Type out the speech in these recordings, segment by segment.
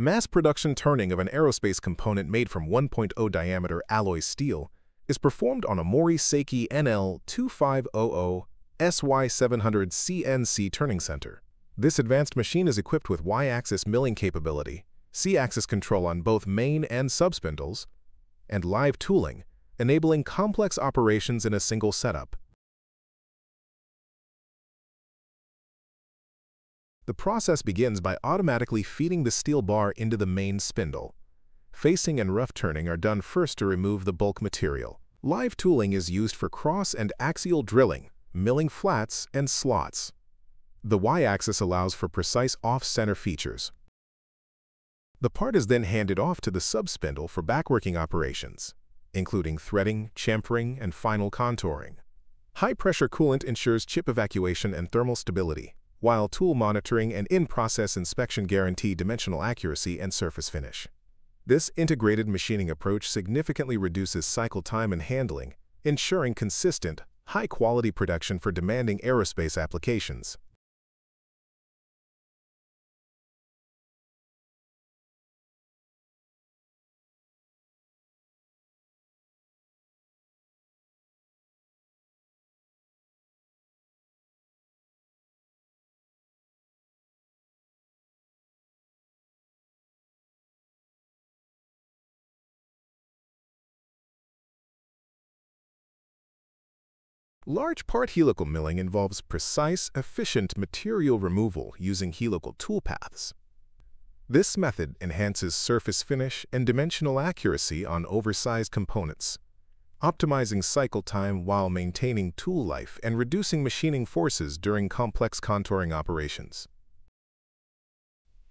Mass production turning of an aerospace component made from 1.0 diameter alloy steel is performed on a Mori Seiki NL2500 SY700 CNC turning center. This advanced machine is equipped with Y-axis milling capability, C-axis control on both main and subspindles, and live tooling, enabling complex operations in a single setup. The process begins by automatically feeding the steel bar into the main spindle. Facing and rough turning are done first to remove the bulk material. Live tooling is used for cross and axial drilling, milling flats, and slots. The Y-axis allows for precise off-center features. The part is then handed off to the subspindle for backworking operations, including threading, chamfering, and final contouring. High-pressure coolant ensures chip evacuation and thermal stability while tool monitoring and in-process inspection guarantee dimensional accuracy and surface finish. This integrated machining approach significantly reduces cycle time and handling, ensuring consistent, high-quality production for demanding aerospace applications. Large part helical milling involves precise, efficient material removal using helical toolpaths. This method enhances surface finish and dimensional accuracy on oversized components, optimizing cycle time while maintaining tool life and reducing machining forces during complex contouring operations.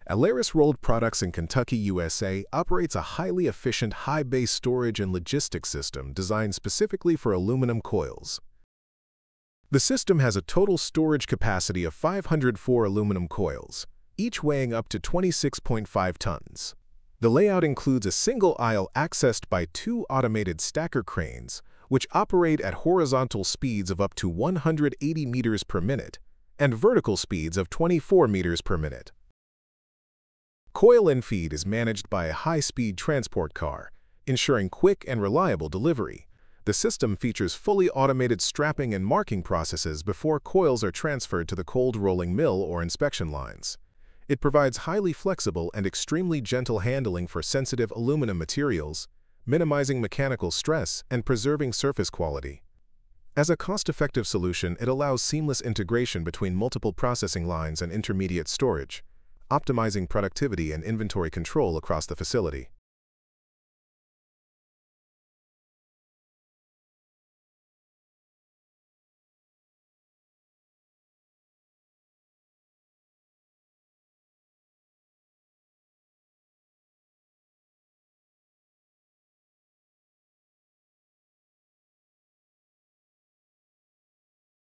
Aleris Rolled Products in Kentucky, USA operates a highly efficient high-bay storage and logistics system designed specifically for aluminum coils. The system has a total storage capacity of 504 aluminum coils, each weighing up to 26.5 tons. The layout includes a single aisle accessed by two automated stacker cranes, which operate at horizontal speeds of up to 180 meters per minute and vertical speeds of 24 meters per minute. Coil infeed is managed by a high-speed transport car, ensuring quick and reliable delivery. The system features fully automated strapping and marking processes before coils are transferred to the cold rolling mill or inspection lines. It provides highly flexible and extremely gentle handling for sensitive aluminum materials, minimizing mechanical stress and preserving surface quality. As a cost-effective solution, it allows seamless integration between multiple processing lines and intermediate storage, optimizing productivity and inventory control across the facility.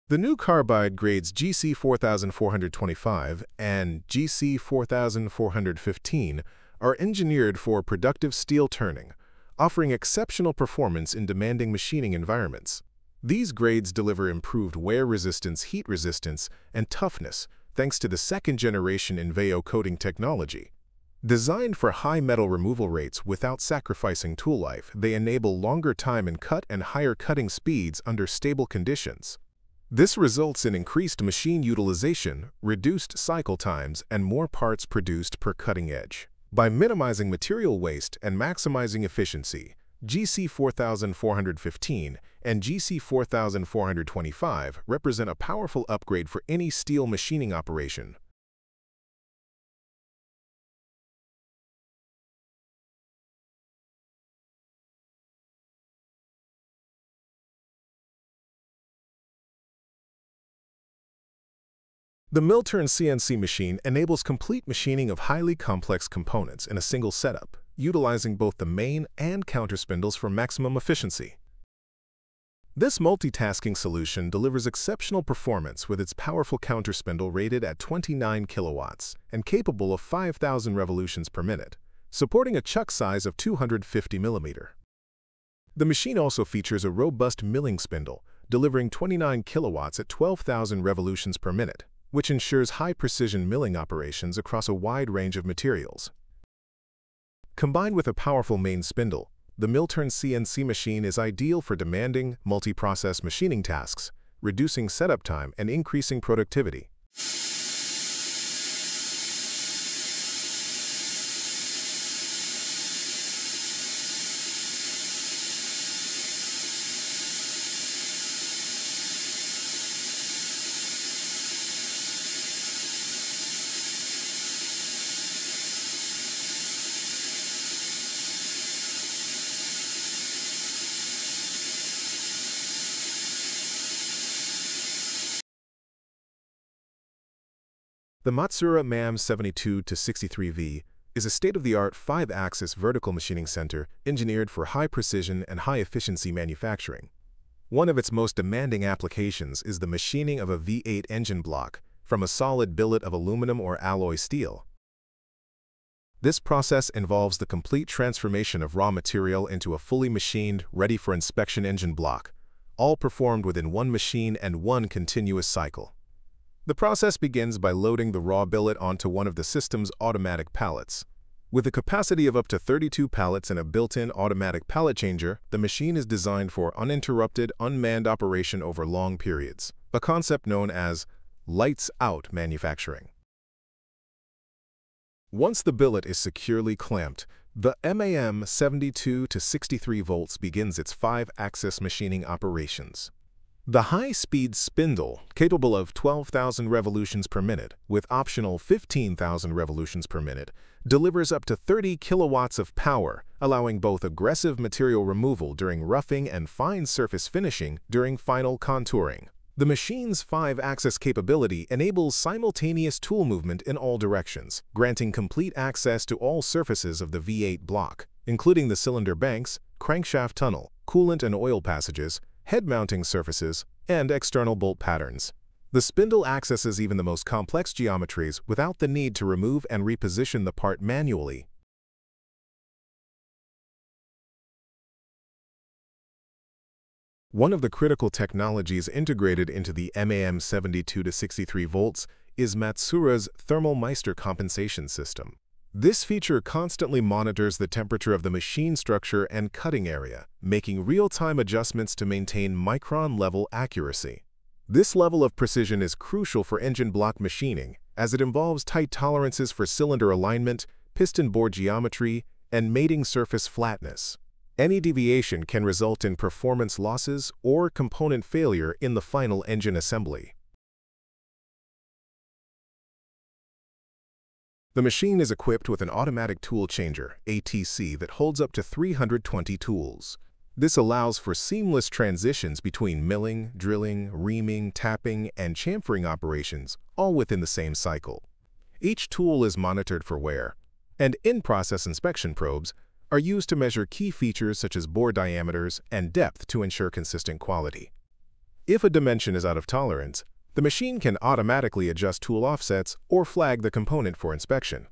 The new carbide grades GC4425 and GC4415 are engineered for productive steel turning, offering exceptional performance in demanding machining environments. These grades deliver improved wear resistance, heat resistance, and toughness thanks to the second-generation Inveio coating technology. Designed for high metal removal rates without sacrificing tool life, they enable longer time in cut and higher cutting speeds under stable conditions. This results in increased machine utilization, reduced cycle times, and more parts produced per cutting edge. By minimizing material waste and maximizing efficiency, GC 4415 and GC 4425 represent a powerful upgrade for any steel machining operation, The Milturn CNC machine enables complete machining of highly complex components in a single setup, utilizing both the main and counter spindles for maximum efficiency. This multitasking solution delivers exceptional performance with its powerful counter spindle rated at 29 kilowatts and capable of 5,000 revolutions per minute, supporting a chuck size of 250 millimeter. The machine also features a robust milling spindle, delivering 29 kilowatts at 12,000 revolutions per minute, which ensures high-precision milling operations across a wide range of materials. Combined with a powerful main spindle, the Milturn CNC machine is ideal for demanding, multi-process machining tasks, reducing setup time and increasing productivity. The Matsuura MAM 72-63V is a state-of-the-art five-axis vertical machining center engineered for high-precision and high-efficiency manufacturing. One of its most demanding applications is the machining of a V8 engine block from a solid billet of aluminum or alloy steel. This process involves the complete transformation of raw material into a fully machined, ready-for-inspection engine block, all performed within one machine and one continuous cycle. The process begins by loading the raw billet onto one of the system's automatic pallets. With a capacity of up to 32 pallets and a built-in automatic pallet changer, the machine is designed for uninterrupted, unmanned operation over long periods, a concept known as lights-out manufacturing. Once the billet is securely clamped, the MAM 72 to 63 volts begins its five-axis machining operations. The high-speed spindle, capable of 12,000 revolutions per minute with optional 15,000 revolutions per minute, delivers up to 30 kilowatts of power, allowing both aggressive material removal during roughing and fine surface finishing during final contouring. The machine's five-axis capability enables simultaneous tool movement in all directions, granting complete access to all surfaces of the V8 block, including the cylinder banks, crankshaft tunnel, coolant and oil passages, head-mounting surfaces, and external bolt patterns. The spindle accesses even the most complex geometries without the need to remove and reposition the part manually. One of the critical technologies integrated into the MAM 72-63 volts is Matsuura's Thermal Meister compensation system. This feature constantly monitors the temperature of the machine structure and cutting area, making real-time adjustments to maintain micron-level accuracy. This level of precision is crucial for engine block machining, as it involves tight tolerances for cylinder alignment, piston bore geometry, and mating surface flatness. Any deviation can result in performance losses or component failure in the final engine assembly. The machine is equipped with an automatic tool changer, ATC, that holds up to 320 tools. This allows for seamless transitions between milling, drilling, reaming, tapping, and chamfering operations, all within the same cycle. Each tool is monitored for wear, and in-process inspection probes are used to measure key features such as bore diameters and depth to ensure consistent quality. If a dimension is out of tolerance, the machine can automatically adjust tool offsets or flag the component for inspection.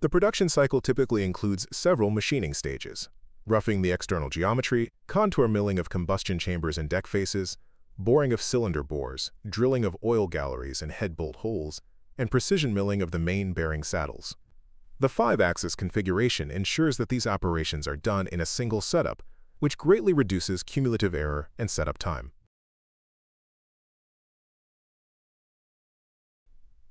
The production cycle typically includes several machining stages, roughing the external geometry, contour milling of combustion chambers and deck faces, boring of cylinder bores, drilling of oil galleries and head bolt holes, and precision milling of the main bearing saddles. The five-axis configuration ensures that these operations are done in a single setup, which greatly reduces cumulative error and setup time.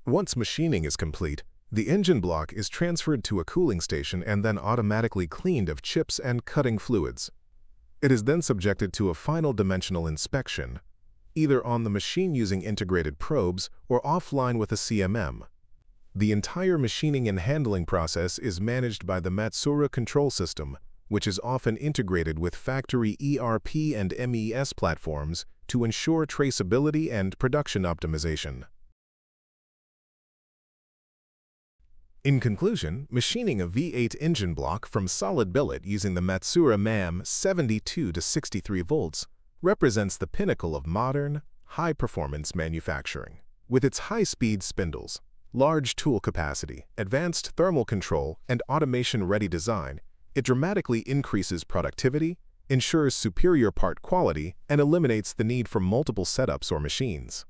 Once machining is complete, the engine block is transferred to a cooling station and then automatically cleaned of chips and cutting fluids. It is then subjected to a final dimensional inspection, either on the machine using integrated probes or offline with a CMM. The entire machining and handling process is managed by the Matsuura control system, which is often integrated with factory ERP and MES platforms to ensure traceability and production optimization. In conclusion, machining a V8 engine block from solid billet using the Matsuura MAM 72 to 63 volts represents the pinnacle of modern, high-performance manufacturing. With its high-speed spindles, large tool capacity, advanced thermal control, and automation-ready design, it dramatically increases productivity, ensures superior part quality, and eliminates the need for multiple setups or machines.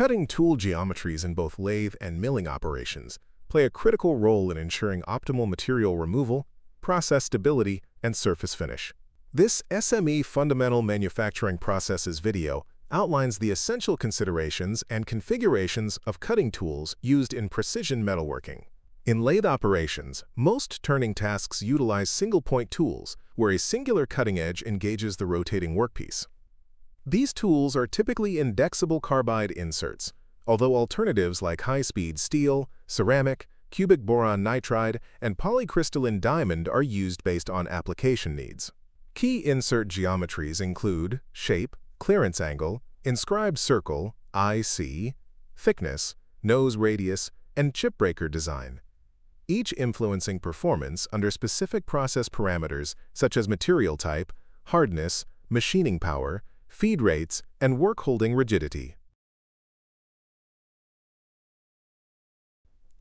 Cutting tool geometries in both lathe and milling operations play a critical role in ensuring optimal material removal, process stability, and surface finish. This SME Fundamental Manufacturing Processes video outlines the essential considerations and configurations of cutting tools used in precision metalworking. In lathe operations, most turning tasks utilize single-point tools, where a singular cutting edge engages the rotating workpiece. These tools are typically indexable carbide inserts, although alternatives like high-speed steel, ceramic, cubic boron nitride, and polycrystalline diamond are used based on application needs. Key insert geometries include shape, clearance angle, inscribed circle, IC, thickness, nose radius, and chip breaker design, each influencing performance under specific process parameters such as material type, hardness, machining power, feed rates, and work-holding rigidity.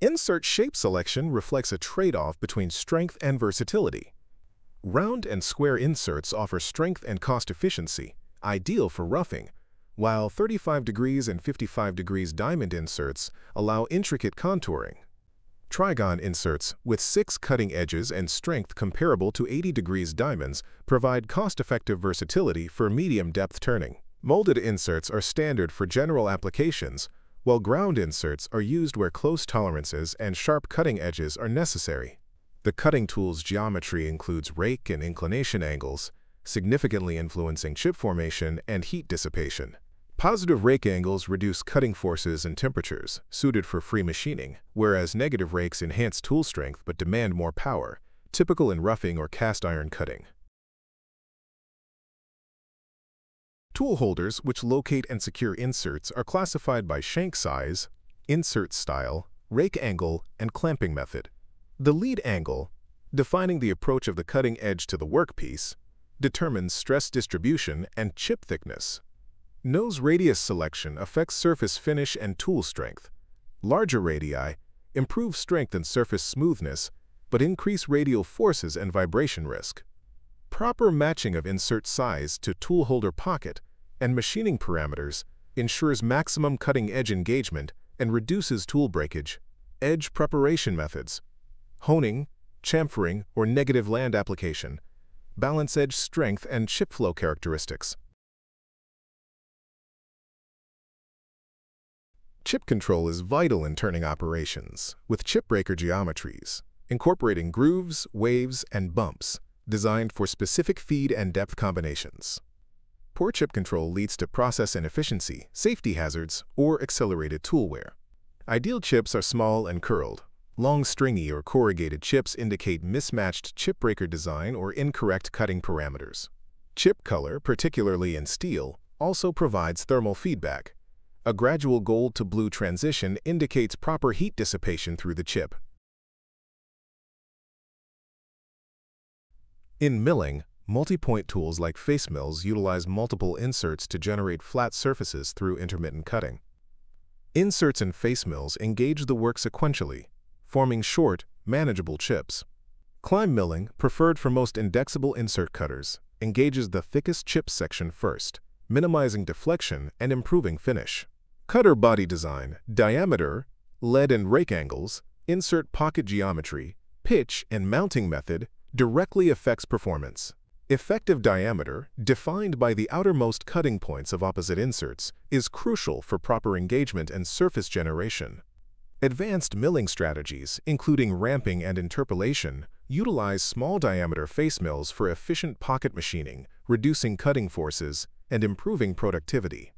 Insert shape selection reflects a trade-off between strength and versatility. Round and square inserts offer strength and cost efficiency, ideal for roughing, while 35 degrees and 55 degrees diamond inserts allow intricate contouring. Trigon inserts, with six cutting edges and strength comparable to 80 degrees diamonds, provide cost-effective versatility for medium-depth turning. Molded inserts are standard for general applications, while ground inserts are used where close tolerances and sharp cutting edges are necessary. The cutting tool's geometry includes rake and inclination angles, significantly influencing chip formation and heat dissipation. Positive rake angles reduce cutting forces and temperatures, suited for free machining, whereas negative rakes enhance tool strength but demand more power, typical in roughing or cast iron cutting. Tool holders which locate and secure inserts are classified by shank size, insert style, rake angle, and clamping method. The lead angle, defining the approach of the cutting edge to the workpiece, determines stress distribution and chip thickness. Nose radius selection affects surface finish and tool strength. Larger radii improve strength and surface smoothness, but increase radial forces and vibration risk. Proper matching of insert size to tool holder pocket and machining parameters ensures maximum cutting edge engagement and reduces tool breakage. Edge preparation methods, honing, chamfering, or negative land application, balance edge strength and chip flow characteristics. Chip control is vital in turning operations, with chip breaker geometries, incorporating grooves, waves, and bumps, designed for specific feed and depth combinations. Poor chip control leads to process inefficiency, safety hazards, or accelerated tool wear. Ideal chips are small and curled. Long stringy or corrugated chips indicate mismatched chip breaker design or incorrect cutting parameters. Chip color, particularly in steel, also provides thermal feedback, a gradual gold to blue transition indicates proper heat dissipation through the chip. In milling, multi-point tools like face mills utilize multiple inserts to generate flat surfaces through intermittent cutting. Inserts in face mills engage the work sequentially, forming short, manageable chips. Climb milling, preferred for most indexable insert cutters, engages the thickest chip section first, minimizing deflection and improving finish. Cutter body design, diameter, lead and rake angles, insert pocket geometry, pitch, and mounting method directly affects performance. Effective diameter, defined by the outermost cutting points of opposite inserts, is crucial for proper engagement and surface generation. Advanced milling strategies, including ramping and interpolation, utilize small diameter face mills for efficient pocket machining, reducing cutting forces, and improving productivity.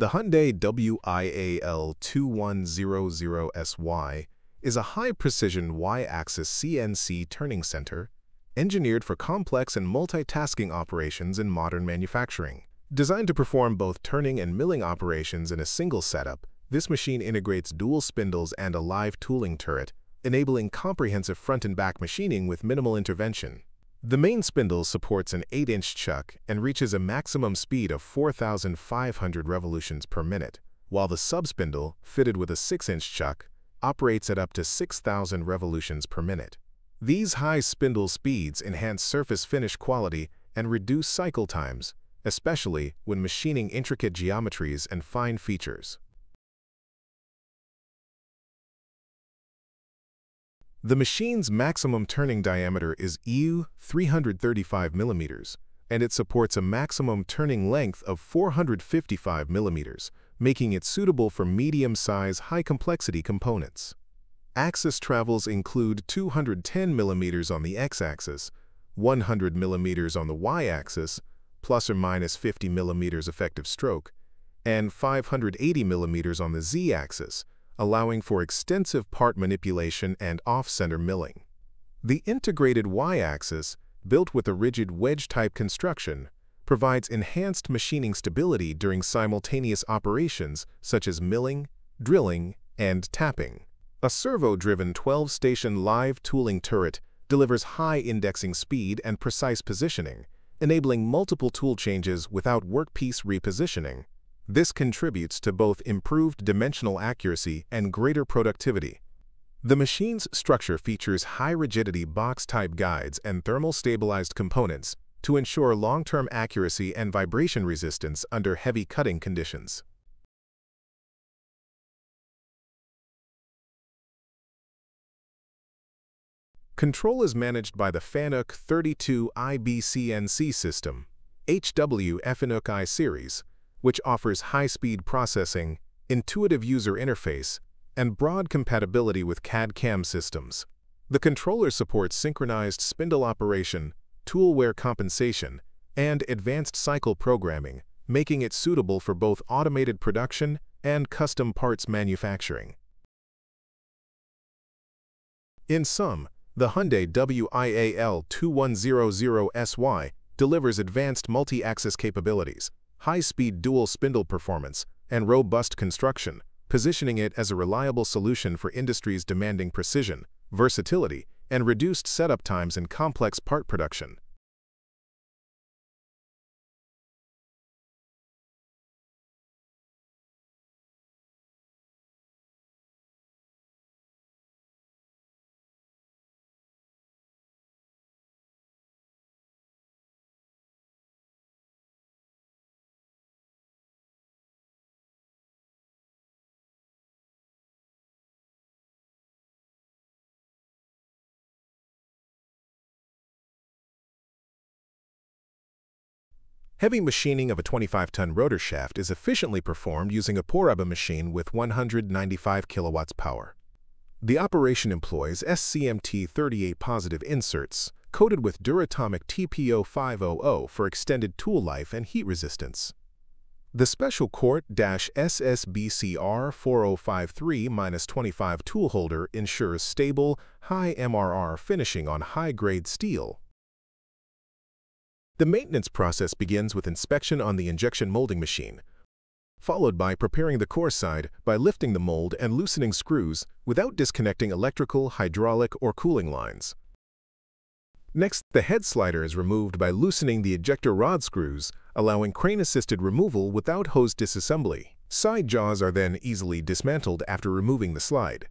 The Hyundai WIA L2100SY is a high-precision Y-axis CNC turning center engineered for complex and multitasking operations in modern manufacturing. Designed to perform both turning and milling operations in a single setup, this machine integrates dual spindles and a live tooling turret, enabling comprehensive front and back machining with minimal intervention. The main spindle supports an 8-inch chuck and reaches a maximum speed of 4,500 revolutions per minute, while the subspindle, fitted with a 6-inch chuck, operates at up to 6,000 revolutions per minute. These high spindle speeds enhance surface finish quality and reduce cycle times, especially when machining intricate geometries and fine features. The machine's maximum turning diameter is EU 335 mm, and it supports a maximum turning length of 455 mm, making it suitable for medium-size, high-complexity components. Axis travels include 210 mm on the x-axis, 100 mm on the y-axis, plus or minus 50 mm effective stroke, and 580 mm on the z-axis, allowing for extensive part manipulation and off-center milling. The integrated y-axis, built with a rigid wedge-type construction, provides enhanced machining stability during simultaneous operations such as milling, drilling, and tapping. A servo-driven 12-station live tooling turret delivers high indexing speed and precise positioning, enabling multiple tool changes without workpiece repositioning. This contributes to both improved dimensional accuracy and greater productivity. The machine's structure features high-rigidity box-type guides and thermal-stabilized components to ensure long-term accuracy and vibration resistance under heavy cutting conditions. Control is managed by the FANUC 32 IBCNC system, HW FANUC I series, which offers high-speed processing, intuitive user interface, and broad compatibility with CAD-CAM systems. The controller supports synchronized spindle operation, tool wear compensation, and advanced cycle programming, making it suitable for both automated production and custom parts manufacturing. In sum, the Hyundai WIA L2100SY delivers advanced multi-axis capabilities, high-speed dual spindle performance, and robust construction, positioning it as a reliable solution for industries demanding precision, versatility, and reduced setup times in complex part production. Heavy machining of a 25-ton rotor shaft is efficiently performed using a Poreba machine with 195 kilowatts power. The operation employs SCMT38 positive inserts, coated with Duratomic TPO500 for extended tool life and heat resistance. The Special Court-SSBCR4053-25 tool holder ensures stable, high MRR finishing on high-grade steel. The maintenance process begins with inspection on the injection molding machine, followed by preparing the core side by lifting the mold and loosening screws without disconnecting electrical, hydraulic, or cooling lines. Next, the head slider is removed by loosening the ejector rod screws, allowing crane-assisted removal without hose disassembly. Side jaws are then easily dismantled after removing the slide.